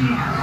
Yeah.